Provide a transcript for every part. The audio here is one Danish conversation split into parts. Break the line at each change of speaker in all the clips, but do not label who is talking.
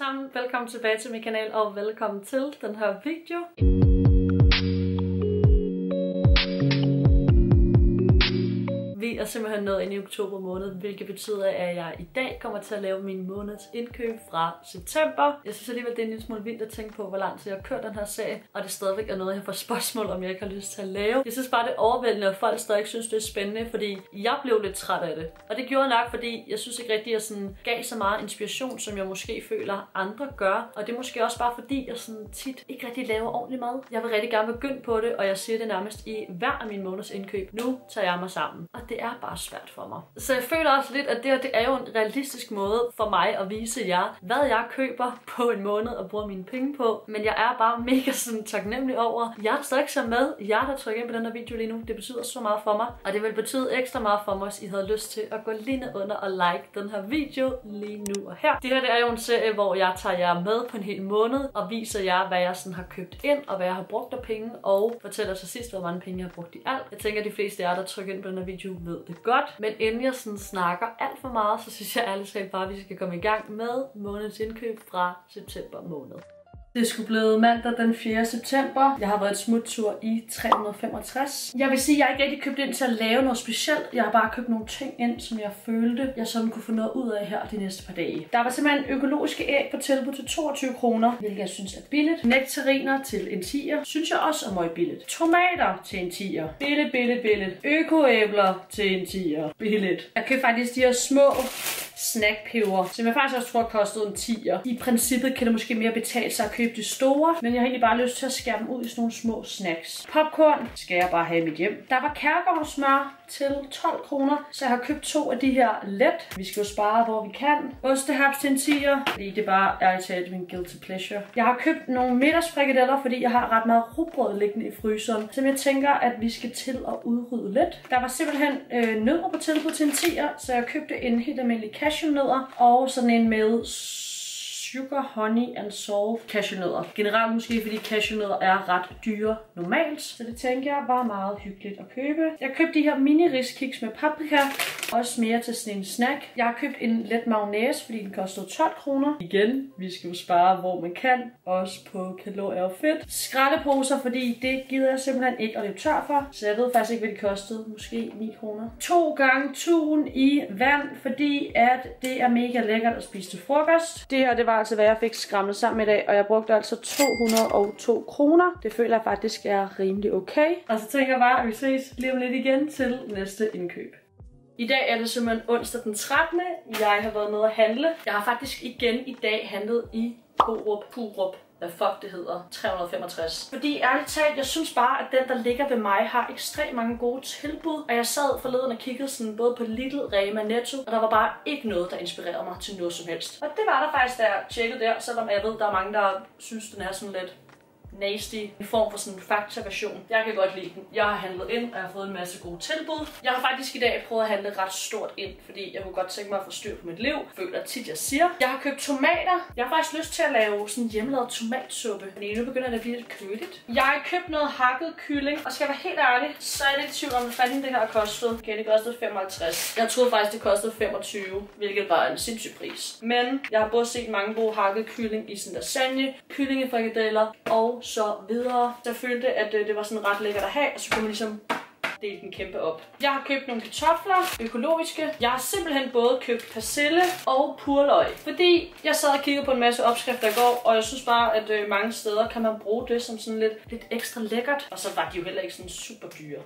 alle sammen, velkommen tilbage til min kanal og velkommen til den her video. Vi er simpelthen nået ind i oktober måned, hvilket betyder, at jeg i dag kommer til at lave min måneds indkøb fra september. Jeg synes alligevel, det er en lille smule vildt at tænke på, hvor lang tid jeg har kørt den her serie, og det stadigvæk er noget, jeg får spørgsmål om, jeg ikke har lyst til at lave. Jeg synes bare, det er overvældende, at folk stadig synes, det er spændende, fordi jeg blev lidt træt af det. Og det gjorde nok, fordi jeg synes ikke rigtig, at jeg sådan gav så meget inspiration, som jeg måske føler, andre gør. Og det er måske også bare fordi, jeg sådan tit ikke rigtig laver ordentlig mad. Jeg vil rigtig gerne begynde på det, og jeg siger det nærmest i hver af mine måneds indkøb. Nu tager jeg mig sammen. Og det er bare svært for mig. Så jeg føler også lidt, at det her det er jo en realistisk måde for mig at vise jer, hvad jeg køber på en måned og bruger mine penge på. Men jeg er bare mega sådan taknemmelig over, jeg er stadig så med. Jeg der trykker ind på den her video lige nu. Det betyder så meget for mig. Og det vil betyde ekstra meget for mig, hvis I havde lyst til at gå lige ned under og like den her video lige nu og her. Det her det er jo en serie, hvor jeg tager jer med på en hel måned og viser jer, hvad jeg sådan har købt ind og hvad jeg har brugt af penge og fortæller til sidst, hvor mange penge jeg har brugt i alt. Jeg tænker, at de fleste af jer, der trykker ind på den her video, ved det godt. Men inden jeg sådan snakker alt for meget, så synes jeg ærligt talt bare, at vi skal komme i gang med månedens indkøb fra september måned. Det skulle blive mandag den 4. september. Jeg har været et smuttur i 365. Jeg vil sige, at jeg ikke rigtig købt ind til at lave noget specielt. Jeg har bare købt nogle ting ind, som jeg følte, jeg sådan kunne få noget ud af her de næste par dage. Der var simpelthen økologiske æg på tilbud til 22 kroner, hvilket jeg synes er billigt. Nektariner til en 10'er, synes jeg også er meget billigt. Tomater til en 10'er. Billigt, billigt, billigt. Økoæbler til en 10'er. Billigt. Jeg købte faktisk de her små snackpeber, som jeg faktisk også tror kostede en 10'er. I princippet kan det måske mere betale sig at købe de store, men jeg har egentlig bare lyst til at skære dem ud i sådan nogle små snacks. Popcorn skal jeg bare have i mit hjem. Der var kærgårdssmør til 12 kroner, så jeg har købt to af de her let. Vi skal jo spare, hvor vi kan. Ostehaps til en 10'er, fordi det er bare ærligt talt min guilty pleasure. Jeg har købt nogle middagsfrikadeller, fordi jeg har ret meget rugbrød liggende i fryseren, som jeg tænker, at vi skal til at udrydde lidt. Der var simpelthen øh, nødder på tilbud til en 10'er, så jeg købte en helt almindelig cashewnødder og sådan en med sugar, honey and salt cashewnødder. Generelt måske, fordi cashewnødder er ret dyre normalt, så det tænker jeg var meget hyggeligt at købe. Jeg købte de her mini riskiks med paprika, også mere til sådan en snack. Jeg har købt en let mayonnaise, fordi den kostede 12 kroner. Igen, vi skal jo spare, hvor man kan, også på kalorier og fedt. Skraldeposer, fordi det gider jeg simpelthen ikke at løbe tør for, så jeg ved faktisk ikke, hvad det kostede. Måske 9 kroner. To gange tun i vand, fordi at det er mega lækkert at spise til frokost. Det her, det var altså, hvad jeg fik skramlet sammen i dag, og jeg brugte altså 202 kroner. Det føler jeg faktisk er rimelig okay. Og så tænker jeg bare, at vi ses lige om lidt igen til næste indkøb. I dag er det simpelthen onsdag den 13. Jeg har været nede at handle. Jeg har faktisk igen i dag handlet i Coop, Coop, hvad fuck det hedder, 365. Fordi ærligt talt, jeg synes bare, at den, der ligger ved mig, har ekstremt mange gode tilbud. Og jeg sad forleden og kiggede sådan både på Lidl, Rema, Netto, og der var bare ikke noget, der inspirerede mig til noget som helst. Og det var der faktisk, da jeg tjekkede der, selvom jeg ved, der er mange, der synes, den er sådan lidt nasty en form for sådan en fakta-version. Jeg kan godt lide den. Jeg har handlet ind, og jeg har fået en masse gode tilbud. Jeg har faktisk i dag prøvet at handle ret stort ind, fordi jeg kunne godt tænke mig at få styr på mit liv. Føler tit, jeg siger. Jeg har købt tomater. Jeg har faktisk lyst til at lave sådan en hjemmelavet tomatsuppe, Men nu begynder det at blive lidt køligt. Jeg har købt noget hakket kylling, og skal jeg være helt ærlig, så er jeg lidt i tvivl om, hvad fanden det her har kostet. Okay, det kostede 55. Jeg troede faktisk, det kostede 25, hvilket var en sindssyg pris. Men jeg har både set mange gode hakket kylling i sådan lasagne, kyllingefrikadeller og så videre. Så jeg følte, at øh, det var sådan ret lækkert at have, og så kunne man ligesom dele den kæmpe op. Jeg har købt nogle kartofler, økologiske. Jeg har simpelthen både købt persille og purløg, fordi jeg sad og kiggede på en masse opskrifter i går, og jeg synes bare, at øh, mange steder kan man bruge det som sådan lidt, lidt ekstra lækkert. Og så var de jo heller ikke sådan super dyre.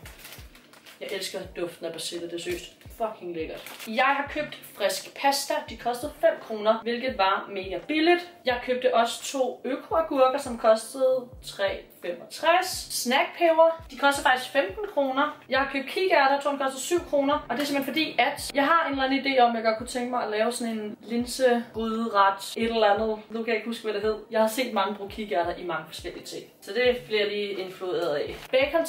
Jeg elsker duften af persille, det er seriøst fucking lækkert. Jeg har købt frisk pasta, de kostede 5 kroner, hvilket var mega billigt. Jeg købte også to økoagurker, som kostede 3 65. Snackpeber, de koster faktisk 15 kroner. Jeg har købt kikærter, tror, de koster 7 kroner. Og det er simpelthen fordi, at jeg har en eller anden idé om, at jeg godt kunne tænke mig at lave sådan en linsegryderet, et eller andet. Nu kan jeg ikke huske, hvad det hed. Jeg har set mange bruge kikærter i mange forskellige ting. Så det bliver lige influeret af. Bacon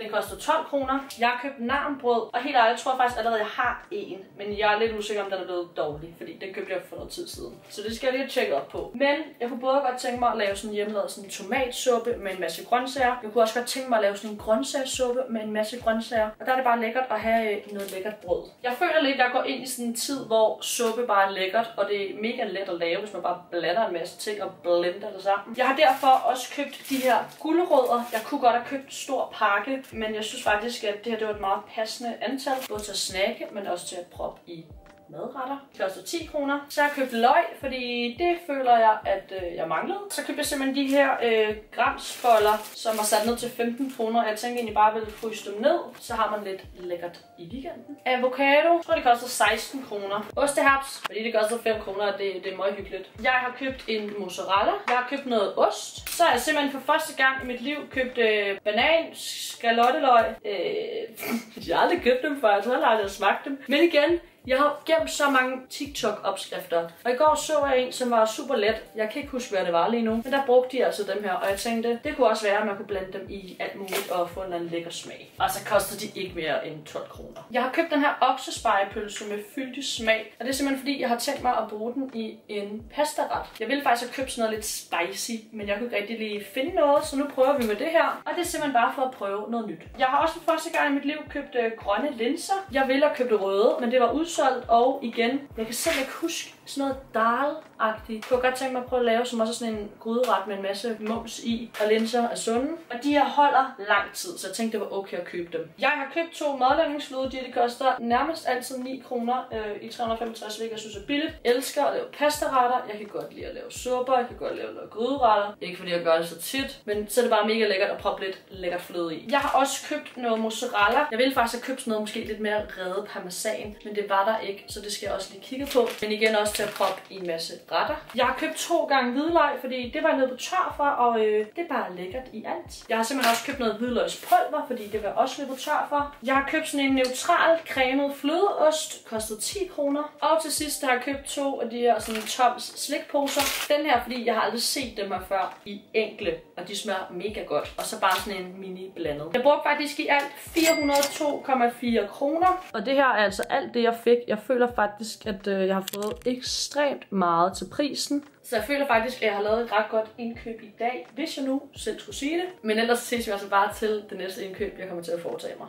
den koster 12 kroner. Jeg har købt narmbrød, og helt ærligt, jeg tror faktisk allerede, jeg har en. Men jeg er lidt usikker, om den er blevet dårlig, fordi den købte jeg for noget tid siden. Så det skal jeg lige tjekke op på. Men jeg kunne både godt tænke mig at lave sådan hjemmelavet sådan en tomatsuppe med en masse grøntsager. Jeg kunne også godt tænke mig at lave sådan en grøntsagssuppe med en masse grøntsager. Og der er det bare lækkert at have øh, noget lækkert brød. Jeg føler lidt, at jeg går ind i sådan en tid, hvor suppe bare er lækkert, og det er mega let at lave, hvis man bare blander en masse ting og blender det sammen. Jeg har derfor også købt de her gulerødder. Jeg kunne godt have købt en stor pakke, men jeg synes faktisk, at det her det var et meget passende antal, både til at snakke, men også til at proppe i madretter. Det koster 10 kroner. Så har jeg købt løg, fordi det føler jeg, at øh, jeg manglede. Så købte jeg simpelthen de her øh, gramsboller, som er sat ned til 15 kroner. Jeg tænkte egentlig bare, at jeg ville fryse dem ned, så har man lidt lækkert i weekenden. Avocado, jeg tror det koster 16 kroner. Ostehaps, fordi det koster 5 kroner, og det, det er meget hyggeligt. Jeg har købt en mozzarella. Jeg har købt noget ost. Så har jeg simpelthen for første gang i mit liv købt øh, banan, skalotteløg. Øh, jeg har aldrig købt dem før, jeg tror aldrig, jeg har smagt dem. Men igen, jeg har gemt så mange TikTok-opskrifter, og i går så jeg en, som var super let. Jeg kan ikke huske, hvad det var lige nu, men der brugte de altså dem her, og jeg tænkte, det kunne også være, at man kunne blande dem i alt muligt og få en eller anden lækker smag. Og så koster de ikke mere end 12 kroner. Jeg har købt den her oksespejepølse med fyldig smag, og det er simpelthen fordi, jeg har tænkt mig at bruge den i en pastaret. Jeg ville faktisk have købt sådan noget lidt spicy, men jeg kunne ikke rigtig lige finde noget, så nu prøver vi med det her. Og det er simpelthen bare for at prøve noget nyt. Jeg har også for første gang i mit liv købt øh, grønne linser. Jeg ville have købt røde, men det var ud udsolgt, og igen, jeg kan selv ikke huske sådan noget dal-agtigt. Jeg kunne godt tænke mig at prøve at lave som også sådan en gryderet med en masse mums i, og linser af sunde. Og de her holder lang tid, så jeg tænkte, det var okay at købe dem. Jeg har købt to madlavningsfløde, de, de koster nærmest altid 9 kroner øh, i 365, hvilket jeg synes er billigt. Jeg elsker at lave pastaretter, jeg kan godt lide at lave supper, jeg kan godt lide at lave gryderetter. Ikke fordi jeg gør det så tit, men så er det bare mega lækkert at proppe lidt lækkert fløde i. Jeg har også købt noget mozzarella. Jeg ville faktisk have købt sådan noget måske lidt mere reddet parmesan, men det var der ikke, så det skal jeg også lige kigge på. Men igen også til at proppe i en masse retter. Jeg har købt to gange hvidløg, fordi det var jeg nede på tør for, og øh, det er bare lækkert i alt. Jeg har simpelthen også købt noget hvidløgspulver, fordi det var også lidt på tør for. Jeg har købt sådan en neutral cremet flødeost, kostet 10 kroner. Og til sidst har jeg købt to af de her sådan Toms slikposer. Den her, fordi jeg har aldrig set dem her før i enkle, og de smager mega godt. Og så bare sådan en mini blandet. Jeg brugte faktisk i alt 402,4 kroner. Og det her er altså alt det, jeg fik. Jeg føler faktisk, at øh, jeg har fået ekstremt meget til prisen. Så jeg føler faktisk, at jeg har lavet et ret godt indkøb i dag, hvis jeg nu selv skulle sige det. Men ellers ses vi altså bare til det næste indkøb, jeg kommer til at foretage mig.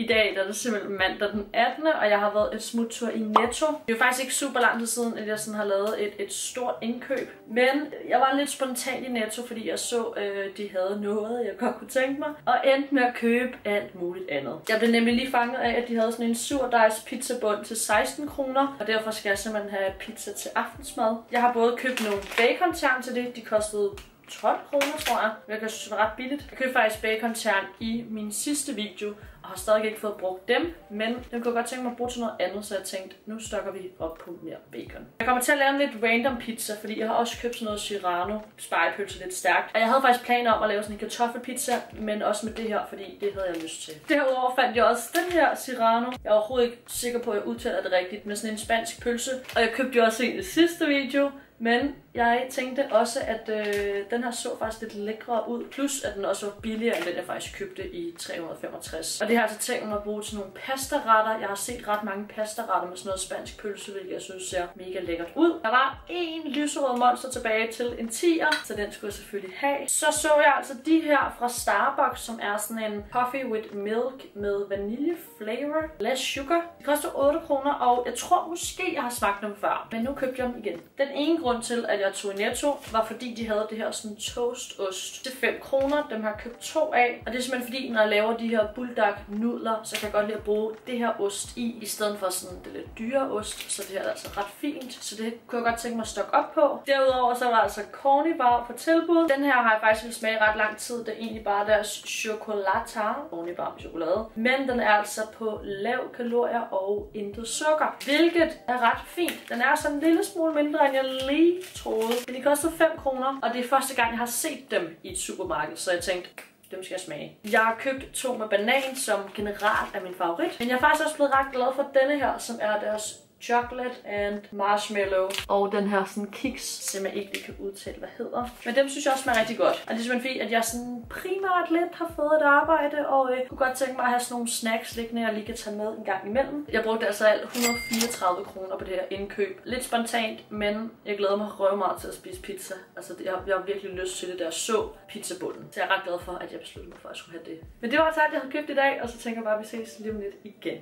I dag der er det simpelthen mandag den 18. og jeg har været et smuttur i Netto. Det er jo faktisk ikke super lang tid siden, at jeg sådan har lavet et, et stort indkøb. Men jeg var lidt spontan i Netto, fordi jeg så, øh, de havde noget, jeg godt kunne tænke mig. Og endte med at købe alt muligt andet. Jeg blev nemlig lige fanget af, at de havde sådan en surdejs pizzabund til 16 kroner. Og derfor skal jeg simpelthen have pizza til aftensmad. Jeg har både købt nogle bacon til det. De kostede 12 kroner, tror jeg. Jeg synes, det var ret billigt. Jeg købte faktisk bacon i min sidste video, og har stadig ikke fået brugt dem, men jeg kunne godt tænke mig at bruge til noget andet, så jeg tænkte, nu stokker vi op på mere bacon. Jeg kommer til at lave en lidt random pizza, fordi jeg har også købt sådan noget Cirano spejepølse lidt stærkt. Og jeg havde faktisk planer om at lave sådan en kartoffelpizza, men også med det her, fordi det havde jeg lyst til. Derudover fandt jeg også den her Cirano. Jeg er overhovedet ikke sikker på, at jeg udtaler det rigtigt, men sådan en spansk pølse. Og jeg købte jo også en i sidste video, men jeg tænkte også, at øh, den her så faktisk lidt lækre ud. Plus, at den også var billigere, end den jeg faktisk købte i 365. Og det har jeg altså tænkt mig at bruge til nogle pastaretter. Jeg har set ret mange pastaretter med sådan noget spansk pølse, hvilket jeg synes ser mega lækkert ud. Der var en lyserød monster tilbage til en 10'er, så den skulle jeg selvfølgelig have. Så så jeg altså de her fra Starbucks, som er sådan en coffee with milk med vanilje flavor, less sugar. Det koster 8 kroner, og jeg tror måske, jeg har smagt dem før, men nu købte jeg dem igen. Den ene grund til, at jeg tog i Netto, var fordi de havde det her sådan toastost til 5 kroner. Dem har jeg købt to af. Og det er simpelthen fordi, når jeg laver de her bulldog nudler, så kan jeg godt lide at bruge det her ost i, i stedet for sådan det lidt dyre ost. Så det her er altså ret fint. Så det kunne jeg godt tænke mig at stokke op på. Derudover så var der altså cornibar på tilbud. Den her har jeg faktisk vil smage ret lang tid. Det er egentlig bare deres chocolata. Cornibar med chokolade. Men den er altså på lav kalorier og intet sukker. Hvilket er ret fint. Den er sådan en lille smule mindre, end jeg lige troede. Men de koster 5 kroner, og det er første gang, jeg har set dem i et supermarked, så jeg tænkte, dem skal jeg smage. Jeg har købt to med banan, som generelt er min favorit. Men jeg er faktisk også blevet ret glad for denne her, som er deres chocolate and marshmallow. Og den her sådan kiks, som jeg ikke kan udtale, hvad hedder. Men dem synes jeg også smager rigtig godt. Og det er simpelthen fordi, at jeg sådan primært lidt har fået et arbejde, og øh, kunne godt tænke mig at have sådan nogle snacks liggende, jeg lige kan tage med en gang imellem. Jeg brugte altså alt 134 kroner på det her indkøb. Lidt spontant, men jeg glæder mig røv meget til at spise pizza. Altså, jeg, jeg har virkelig lyst til det, der så pizzabunden. Så jeg er ret glad for, at jeg besluttede mig for, at jeg skulle have det. Men det var altså alt, jeg havde købt i dag, og så tænker jeg bare, at vi ses lige om lidt igen.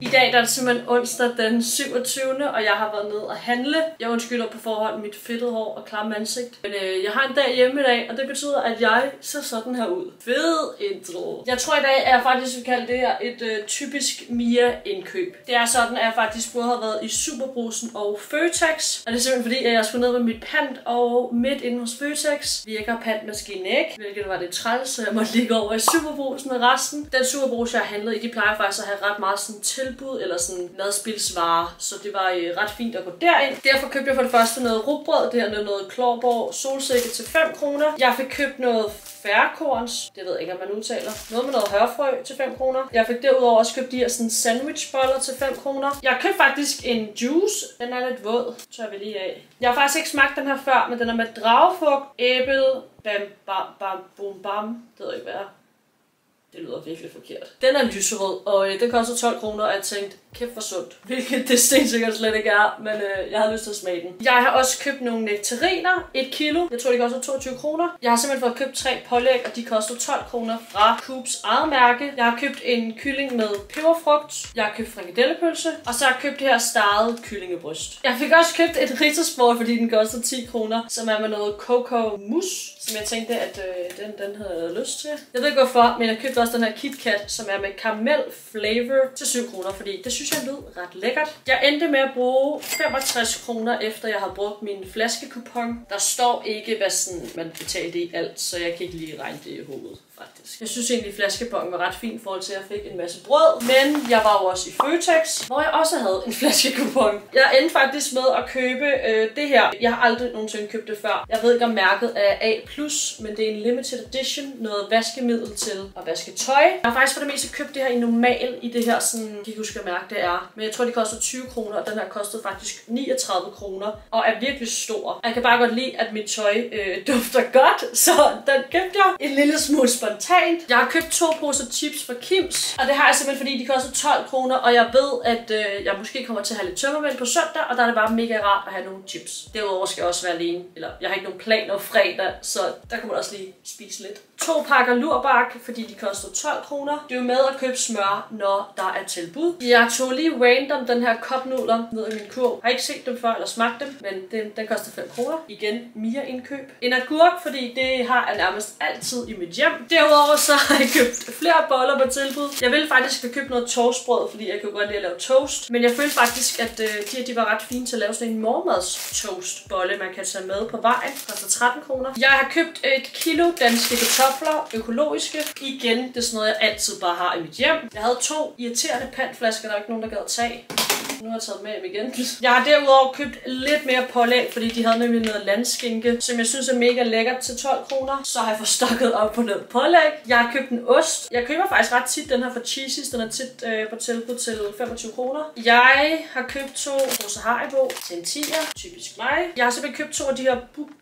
I dag der er det simpelthen onsdag den 27. og jeg har været ned og handle. Jeg undskylder på forhånd mit fedtede hår og klamme ansigt. Men øh, jeg har en dag hjemme i dag, og det betyder, at jeg ser sådan her ud. Fed intro. Jeg tror i dag, at jeg faktisk vil kalde det her et øh, typisk Mia-indkøb. Det er sådan, at jeg faktisk både har været i Superbrusen og Føtex. Og det er simpelthen fordi, at jeg skulle ned med mit pant, og midt inde hos Føtex virker pantmaskinen ikke. Hvilket var det træls, så jeg måtte ligge over i Superbrusen med resten. Den Superbrus, jeg har handlet i, de plejer faktisk at have ret meget sådan til tilbud eller sådan madspilsvarer, så det var øh, ret fint at gå derind. Derfor købte jeg for det første noget rugbrød, det her noget, noget Klorborg solsikke til 5 kroner. Jeg fik købt noget færrekorns, det ved jeg ikke, om man udtaler. Noget med noget hørfrø til 5 kroner. Jeg fik derudover også købt de her sådan sandwichboller til 5 kroner. Jeg købte faktisk en juice. Den er lidt våd, tør vi lige af. Jeg har faktisk ikke smagt den her før, men den er med dragefugt, æble, bam, bam, bam, bum, bam. Det ved jeg ikke, hvad er. Det lyder virkelig forkert. Den er lyserød, og øh, den koster 12 kroner, og jeg tænkte, kæft for sundt. Hvilket det stensikkert slet ikke er, men øh, jeg havde lyst til at smage den. Jeg har også købt nogle nektariner, et kilo. Jeg tror, de koster 22 kroner. Jeg har simpelthen fået købt tre pålæg, og de koster 12 kroner fra Coops eget mærke. Jeg har købt en kylling med peberfrugt. Jeg har købt frikadellepølse, og så har jeg købt det her starret kyllingebryst. Jeg fik også købt et rittersport, fordi den koster 10 kroner, som er med noget coco mousse, som jeg tænkte, at øh, den, den havde lyst til. Jeg ved ikke hvorfor, men jeg købte også den her KitKat, som er med caramel flavor til 7 kroner, fordi det synes jeg lød ret lækkert. Jeg endte med at bruge 65 kroner, efter jeg havde brugt min flaskekupon. Der står ikke, hvad sådan, man betalte i alt, så jeg kan ikke lige regne det i hovedet faktisk. Jeg synes egentlig, at flaskebongen var ret fin i forhold til, at jeg fik en masse brød. Men jeg var jo også i Føtex, hvor jeg også havde en flaskekupon. Jeg endte faktisk med at købe øh, det her. Jeg har aldrig nogensinde købt det før. Jeg ved ikke, om mærket er A+, men det er en limited edition. Noget vaskemiddel til at vaske tøj. Jeg har faktisk for det meste købt det her i normal i det her sådan, jeg kan ikke huske, hvad mærke det er. Men jeg tror, det koster 20 kroner, og den her kostede faktisk 39 kroner. Og er virkelig stor. Jeg kan bare godt lide, at mit tøj øh, dufter godt, så den købte jeg en lille smule spontant. Jeg har købt to poser chips fra Kims, og det har jeg simpelthen, fordi de koster 12 kroner, og jeg ved, at øh, jeg måske kommer til at have lidt tømmermænd på søndag, og der er det bare mega rart at have nogle chips. Derudover skal jeg også være alene, eller jeg har ikke nogen planer fredag, så der kan man også lige spise lidt. To pakker lurbak, fordi de koster 12 kroner. Det er jo med at købe smør, når der er tilbud. Jeg tog lige random den her kopnudler ned i min kurv. Jeg har ikke set dem før eller smagt dem, men den, den koster 5 kroner. Igen, mere indkøb. En agurk, fordi det har jeg nærmest altid i mit hjem. Derudover så har jeg købt flere boller på tilbud. Jeg ville faktisk have købt noget toastbrød, fordi jeg kunne godt lide at lave toast. Men jeg følte faktisk, at øh, de her de var ret fine til at lave sådan en morgenmads toastbolle, man kan tage med på vejen. Koster 13 kroner. Jeg har købt et kilo danske kartofler, økologiske. Igen, det er sådan noget, jeg altid bare har i mit hjem. Jeg havde to irriterende pantflasker, der var ikke nogen, der gad at tage. Nu har jeg taget med hjem igen. Jeg har derudover købt lidt mere pålæg, fordi de havde nemlig noget landskinke, som jeg synes er mega lækkert til 12 kroner. Så har jeg fået stokket op på noget pålæg. Jeg har købt en ost. Jeg køber faktisk ret tit den her fra Cheesy's. Den er tit øh, på tilbud til 25 kroner. Jeg har købt to Rosa Haribo til en 10'er. Typisk mig. Jeg har simpelthen købt to af de her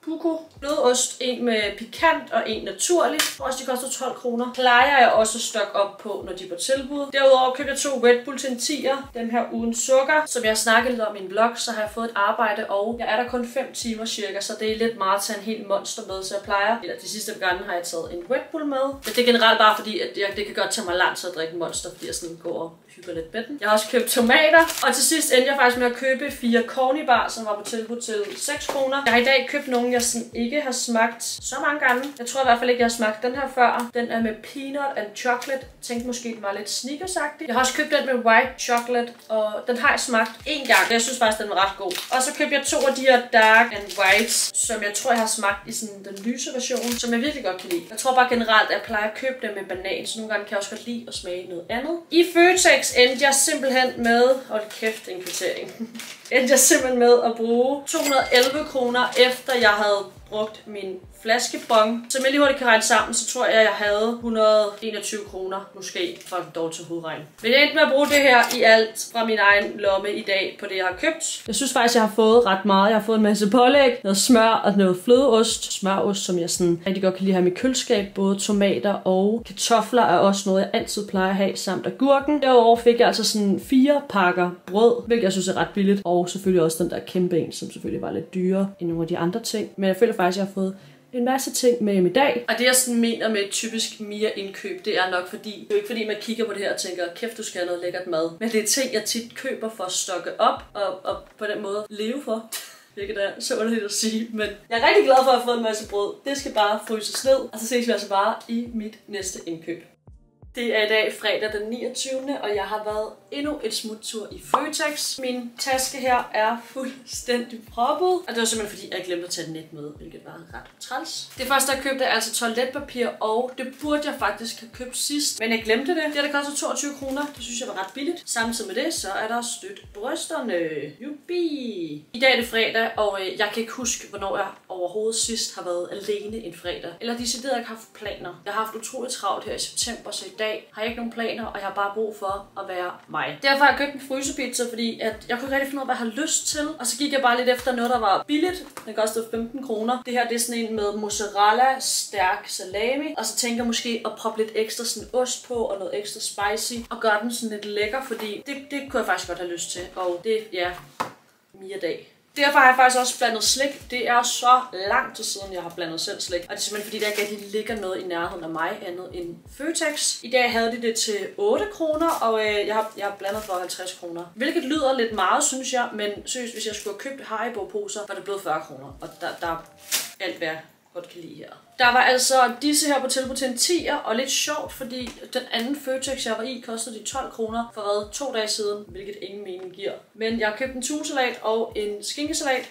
Buko blødost. En med pikant og en naturlig. Også de koster 12 kroner. Plejer jeg også at stokke op på, når de er på tilbud. Derudover købte jeg to Red Bull til en 10'er. Den her uden sukker. Som jeg snakkede lidt om i min vlog, så har jeg fået et arbejde, og jeg er der kun 5 timer cirka, så det er lidt meget at tage en helt monster med, så jeg plejer, eller de sidste gange har jeg taget en Red Bull med. Men det er generelt bare fordi, at jeg, det kan godt tage mig lang tid at drikke en monster, fordi jeg sådan går og hygger lidt med den. Jeg har også købt tomater, og til sidst endte jeg faktisk med at købe fire corny bar, som var på tilbud til 6 kroner. Jeg har i dag købt nogle, jeg sådan ikke har smagt så mange gange. Jeg tror i hvert fald ikke, jeg har smagt den her før. Den er med peanut and chocolate. Tænkte måske, den var lidt sneakersagtig. Jeg har også købt den med white chocolate, og den har jeg smagt en gang. Jeg synes faktisk, den var ret god. Og så købte jeg to af de her dark and whites, som jeg tror, jeg har smagt i sådan den lyse version, som jeg virkelig godt kan lide. Jeg tror bare generelt, at jeg plejer at købe dem med banan, så nogle gange kan jeg også godt lide at smage noget andet. I Føtex endte jeg simpelthen med... Hold kæft, en kvittering. endte jeg simpelthen med at bruge 211 kroner, efter jeg havde brugt min flaskebong. Som jeg lige hurtigt kan regne sammen, så tror jeg, at jeg havde 121 kroner, måske, for dog til hovedregn. Men jeg endte med at bruge det her i alt fra min egen lomme i dag på det, jeg har købt. Jeg synes faktisk, jeg har fået ret meget. Jeg har fået en masse pålæg, noget smør og noget flødeost. Smørost, som jeg sådan rigtig godt kan lide have i køleskab. Både tomater og kartofler er også noget, jeg altid plejer at have, samt agurken. Derudover fik jeg altså sådan fire pakker brød, hvilket jeg synes er ret billigt. Og og selvfølgelig også den der kæmpe en, som selvfølgelig var lidt dyrere end nogle af de andre ting. Men jeg føler faktisk, at jeg har fået en masse ting med i dag. Og det jeg sådan mener med et typisk Mia-indkøb, det er nok fordi, det er jo ikke fordi man kigger på det her og tænker, kæft du skal have noget lækkert mad. Men det er ting, jeg tit køber for at stokke op og, og på den måde leve for. Hvilket er så underligt at sige, men jeg er rigtig glad for at have fået en masse brød. Det skal bare fryses ned, og så ses vi altså bare i mit næste indkøb. Det er i dag fredag den 29. og jeg har været endnu et smuttur i Føtex. Min taske her er fuldstændig proppet, og det var simpelthen fordi, jeg glemte at tage net med, hvilket var ret træls. Det første, jeg købte, er altså toiletpapir, og det burde jeg faktisk have købt sidst, men jeg glemte det. Det har det kostet 22 kroner, det synes jeg var ret billigt. Samtidig med det, så er der stødt brysterne. Jubi! I dag er det fredag, og øh, jeg kan ikke huske, hvornår jeg overhovedet sidst har været alene en fredag. Eller decideret ikke haft planer. Jeg har haft utroligt travlt her i september, så i dag har jeg ikke nogen planer, og jeg har bare brug for at være mig. Derfor har jeg købt en frysepizza, fordi at jeg kunne ikke rigtig finde ud af, hvad jeg har lyst til. Og så gik jeg bare lidt efter noget, der var billigt. Den kostede 15 kroner. Det her det er sådan en med mozzarella, stærk salami. Og så tænker jeg måske at proppe lidt ekstra sådan ost på, og noget ekstra spicy. Og gøre den sådan lidt lækker, fordi det, det kunne jeg faktisk godt have lyst til. Og det, ja, Mia dag. Derfor har jeg faktisk også blandet slik. Det er så lang tid siden, jeg har blandet selv slik. Og det er simpelthen fordi, der ikke rigtig ligger noget i nærheden af mig andet end Føtex. I dag havde de det til 8 kroner, og øh, jeg, har, jeg har blandet for 50 kroner. Hvilket lyder lidt meget, synes jeg, men seriøst, hvis jeg skulle have købt Haribo-poser, var det blevet 40 kroner. Og der, der er alt, værd godt kan lide her. Der var altså disse her på tilbud til en 10'er, og lidt sjovt, fordi den anden Føtex, jeg var i, kostede de 12 kroner for hvad, to dage siden, hvilket ingen mening giver. Men jeg købte en tusalat og en skinkesalat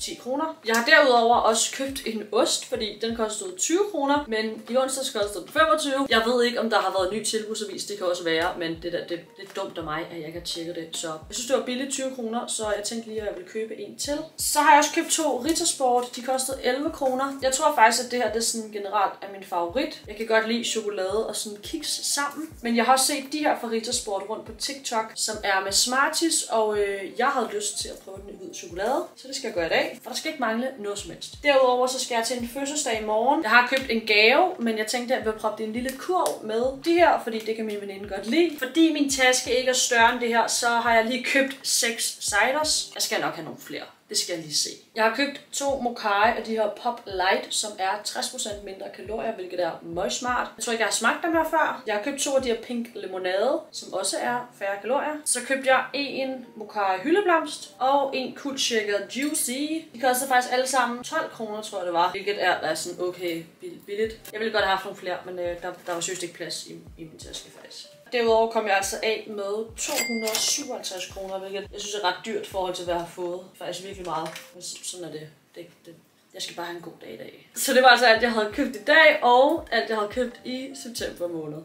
10 kroner. Jeg har derudover også købt en ost, fordi den kostede 20 kroner, men i onsdags kostede den 25. Jeg ved ikke, om der har været en ny tilbudsavis, det kan også være, men det, der, det, det er dumt af mig, at jeg ikke har tjekket det. Så jeg synes, det var billigt 20 kroner, så jeg tænkte lige, at jeg ville købe en til. Så har jeg også købt to Rittersport. De kostede 11 kroner. Jeg tror faktisk, at det her det er sådan generelt er min favorit. Jeg kan godt lide chokolade og sådan kiks sammen. Men jeg har også set de her fra Rittersport rundt på TikTok, som er med Smarties, og øh, jeg havde lyst til at prøve den i hvid chokolade, så det skal jeg gøre i dag for der skal ikke mangle noget som helst. Derudover så skal jeg til en fødselsdag i morgen. Jeg har købt en gave, men jeg tænkte, at jeg vil proppe en lille kurv med de her, fordi det kan min veninde godt lide. Fordi min taske ikke er større end det her, så har jeg lige købt seks ciders. Jeg skal nok have nogle flere. Det skal jeg lige se. Jeg har købt to mokai af de her Pop Light, som er 60% mindre kalorier, hvilket er meget smart. Jeg tror ikke, jeg har smagt dem her før. Jeg har købt to af de her Pink Lemonade, som også er færre kalorier. Så købte jeg en mokai hyldeblomst og en Shaker Juicy. De koster faktisk alle sammen 12 kroner, tror jeg det var. Hvilket er, er sådan okay billigt. Jeg ville godt have haft nogle flere, men øh, der, der var seriøst ikke plads i, i min taske faktisk. Derudover kom jeg altså af med 257 kroner, hvilket jeg synes er ret dyrt i forhold til, hvad jeg har fået. Faktisk virkelig meget. Men sådan er det. det, det jeg skal bare have en god dag i dag. Så det var altså alt, jeg havde købt i dag, og alt, jeg havde købt i september måned.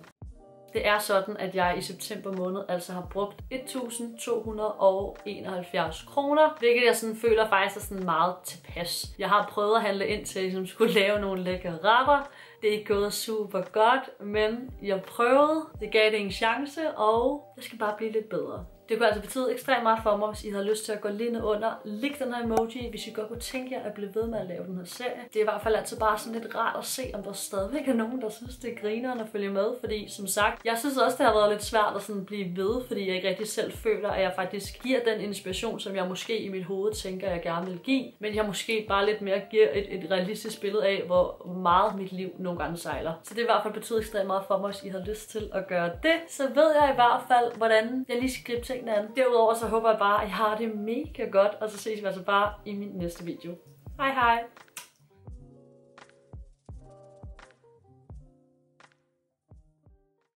Det er sådan, at jeg i september måned altså har brugt 1.271 kroner, hvilket jeg sådan føler faktisk er sådan meget tilpas. Jeg har prøvet at handle ind til, at jeg ligesom skulle lave nogle lækre retter, det er ikke gået super godt, men jeg prøvede. Det gav det en chance, og jeg skal bare blive lidt bedre. Det kunne altså betyde ekstremt meget for mig, hvis I havde lyst til at gå lige ned under. læg den her emoji, hvis I godt kunne tænke jer at blive ved med at lave den her serie. Det er i hvert fald altid bare sådan lidt rart at se, om der stadigvæk er nogen, der synes, det er grineren at følge med. Fordi som sagt, jeg synes også, det har været lidt svært at sådan blive ved, fordi jeg ikke rigtig selv føler, at jeg faktisk giver den inspiration, som jeg måske i mit hoved tænker, jeg gerne vil give. Men jeg måske bare lidt mere giver et, et realistisk billede af, hvor meget mit liv nogle gange sejler. Så det i hvert fald betydet ekstremt meget for mig, hvis I har lyst til at gøre det. Så ved jeg i hvert fald, hvordan jeg lige skal gribe tingene an. Derudover så håber jeg bare, at I har det mega godt, og så ses vi altså bare i min næste video. Hej hej!